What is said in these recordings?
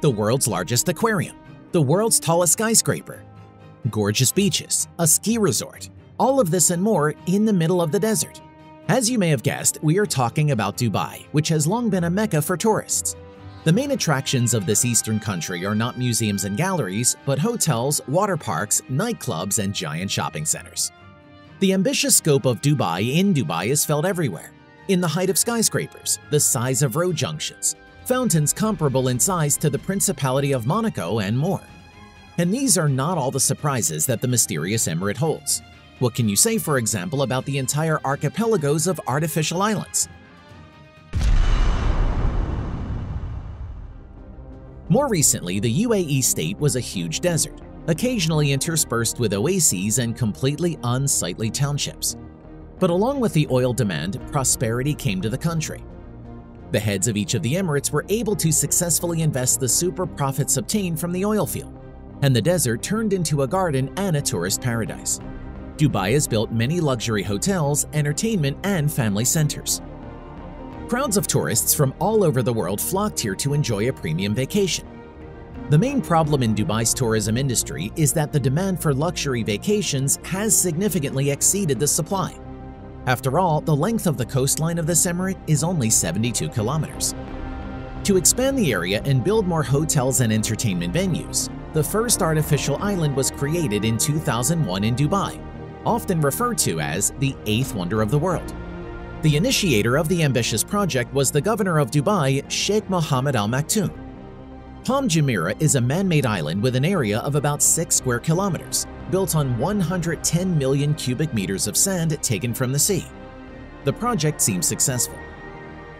the world's largest aquarium, the world's tallest skyscraper, gorgeous beaches, a ski resort, all of this and more in the middle of the desert. As you may have guessed, we are talking about Dubai, which has long been a mecca for tourists. The main attractions of this eastern country are not museums and galleries, but hotels, water parks, nightclubs, and giant shopping centers. The ambitious scope of Dubai in Dubai is felt everywhere. In the height of skyscrapers, the size of road junctions, fountains comparable in size to the Principality of Monaco, and more. And these are not all the surprises that the mysterious emirate holds. What can you say, for example, about the entire archipelagos of artificial islands? More recently, the UAE state was a huge desert, occasionally interspersed with oases and completely unsightly townships. But along with the oil demand, prosperity came to the country. The heads of each of the emirates were able to successfully invest the super profits obtained from the oil field, and the desert turned into a garden and a tourist paradise. Dubai has built many luxury hotels, entertainment, and family centers. Crowds of tourists from all over the world flocked here to enjoy a premium vacation. The main problem in Dubai's tourism industry is that the demand for luxury vacations has significantly exceeded the supply. After all, the length of the coastline of this emirate is only 72 kilometers. To expand the area and build more hotels and entertainment venues, the first artificial island was created in 2001 in Dubai, often referred to as the eighth wonder of the world. The initiator of the ambitious project was the governor of Dubai, Sheikh Mohammed Al Maktoum. Palm Jumeirah is a man-made island with an area of about 6 square kilometers, built on 110 million cubic meters of sand taken from the sea. The project seems successful.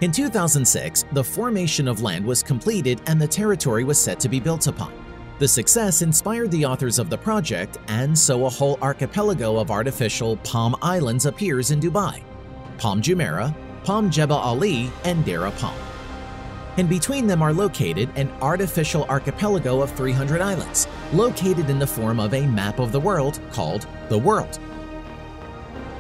In 2006, the formation of land was completed and the territory was set to be built upon. The success inspired the authors of the project, and so a whole archipelago of artificial Palm Islands appears in Dubai Palm Jumeirah, Palm Jebel Ali, and Deira Palm. And between them are located an artificial archipelago of 300 islands, located in the form of a map of the world called the World.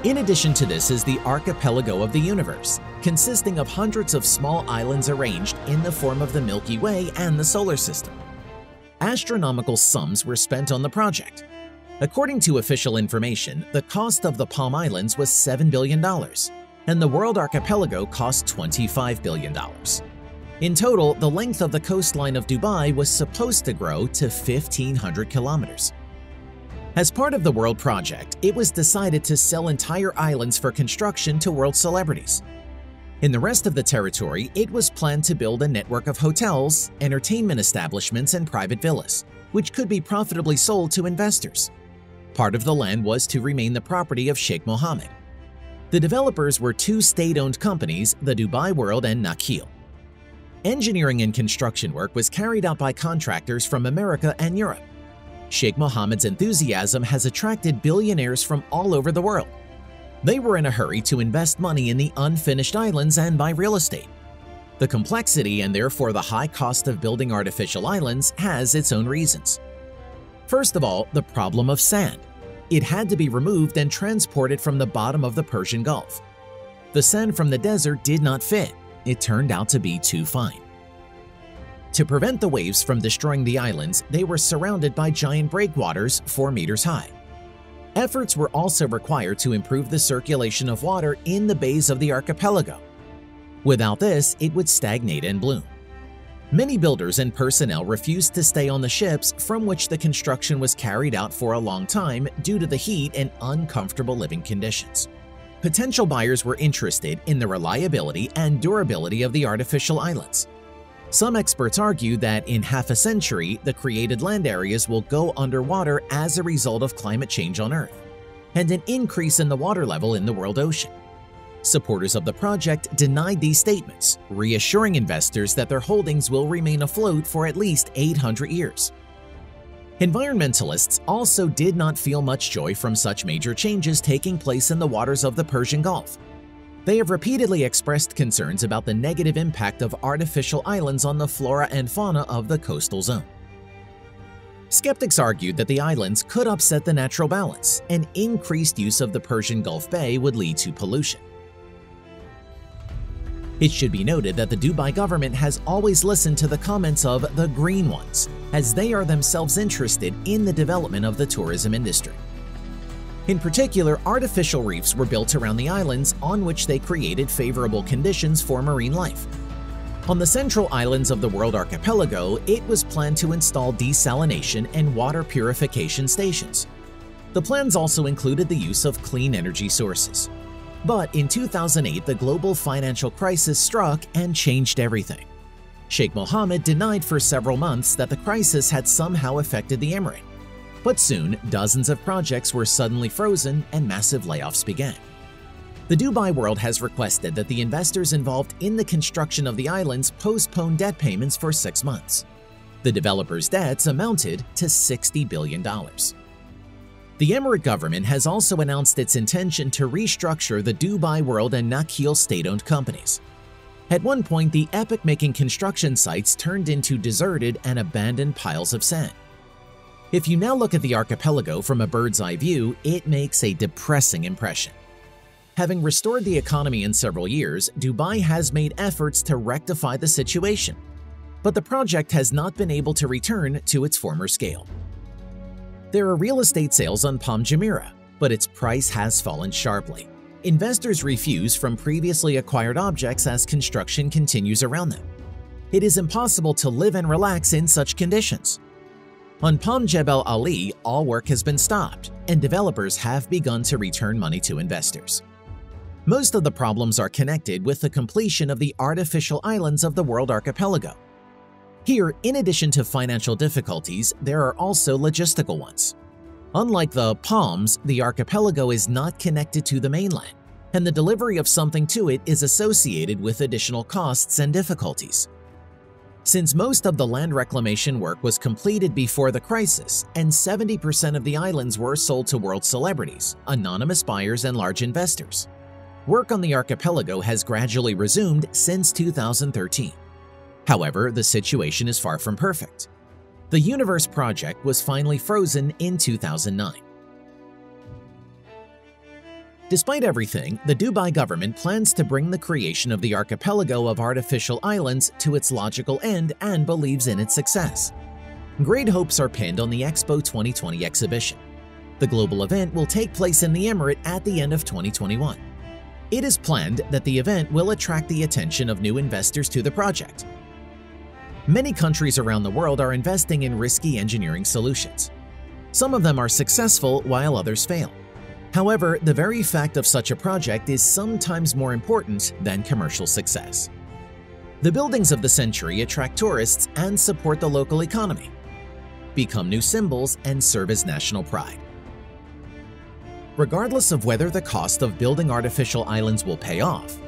In addition to this is the archipelago of the universe, consisting of hundreds of small islands arranged in the form of the Milky Way and the solar system astronomical sums were spent on the project. According to official information, the cost of the Palm Islands was $7 billion, and the world archipelago cost $25 billion. In total, the length of the coastline of Dubai was supposed to grow to 1,500 kilometers. As part of the World Project, it was decided to sell entire islands for construction to world celebrities, in the rest of the territory, it was planned to build a network of hotels, entertainment establishments, and private villas, which could be profitably sold to investors. Part of the land was to remain the property of Sheikh Mohammed. The developers were two state-owned companies, the Dubai World and Nakheel. Engineering and construction work was carried out by contractors from America and Europe. Sheikh Mohammed's enthusiasm has attracted billionaires from all over the world, they were in a hurry to invest money in the unfinished islands and buy real estate. The complexity and therefore the high cost of building artificial islands has its own reasons. First of all, the problem of sand. It had to be removed and transported from the bottom of the Persian Gulf. The sand from the desert did not fit. It turned out to be too fine. To prevent the waves from destroying the islands, they were surrounded by giant breakwaters 4 meters high. Efforts were also required to improve the circulation of water in the bays of the archipelago. Without this, it would stagnate and bloom. Many builders and personnel refused to stay on the ships from which the construction was carried out for a long time due to the heat and uncomfortable living conditions. Potential buyers were interested in the reliability and durability of the artificial islands. Some experts argue that in half a century, the created land areas will go underwater as a result of climate change on Earth, and an increase in the water level in the world ocean. Supporters of the project denied these statements, reassuring investors that their holdings will remain afloat for at least 800 years. Environmentalists also did not feel much joy from such major changes taking place in the waters of the Persian Gulf, they have repeatedly expressed concerns about the negative impact of artificial islands on the flora and fauna of the coastal zone. Skeptics argued that the islands could upset the natural balance, and increased use of the Persian Gulf Bay would lead to pollution. It should be noted that the Dubai government has always listened to the comments of the green ones, as they are themselves interested in the development of the tourism industry. In particular, artificial reefs were built around the islands on which they created favorable conditions for marine life. On the central islands of the world archipelago, it was planned to install desalination and water purification stations. The plans also included the use of clean energy sources. But in 2008, the global financial crisis struck and changed everything. Sheikh Mohammed denied for several months that the crisis had somehow affected the emirate. But soon, dozens of projects were suddenly frozen and massive layoffs began. The Dubai World has requested that the investors involved in the construction of the islands postpone debt payments for six months. The developers' debts amounted to $60 billion. The Emirate government has also announced its intention to restructure the Dubai World and Nakheel state-owned companies. At one point, the epic-making construction sites turned into deserted and abandoned piles of sand. If you now look at the archipelago from a bird's-eye view, it makes a depressing impression. Having restored the economy in several years, Dubai has made efforts to rectify the situation, but the project has not been able to return to its former scale. There are real estate sales on Palm Jumeirah, but its price has fallen sharply. Investors refuse from previously acquired objects as construction continues around them. It is impossible to live and relax in such conditions. On Palm Jebel Ali, all work has been stopped, and developers have begun to return money to investors. Most of the problems are connected with the completion of the artificial islands of the world archipelago, here, in addition to financial difficulties, there are also logistical ones. Unlike the Palms, the archipelago is not connected to the mainland, and the delivery of something to it is associated with additional costs and difficulties. Since most of the land reclamation work was completed before the crisis and 70% of the islands were sold to world celebrities, anonymous buyers, and large investors, work on the archipelago has gradually resumed since 2013. However, the situation is far from perfect. The Universe project was finally frozen in 2009. Despite everything, the Dubai government plans to bring the creation of the archipelago of artificial islands to its logical end and believes in its success. Great hopes are pinned on the Expo 2020 exhibition. The global event will take place in the Emirate at the end of 2021. It is planned that the event will attract the attention of new investors to the project, Many countries around the world are investing in risky engineering solutions. Some of them are successful while others fail. However, the very fact of such a project is sometimes more important than commercial success. The buildings of the century attract tourists and support the local economy, become new symbols, and serve as national pride. Regardless of whether the cost of building artificial islands will pay off,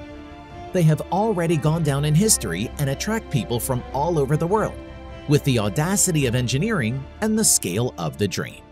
they have already gone down in history and attract people from all over the world, with the audacity of engineering and the scale of the dream.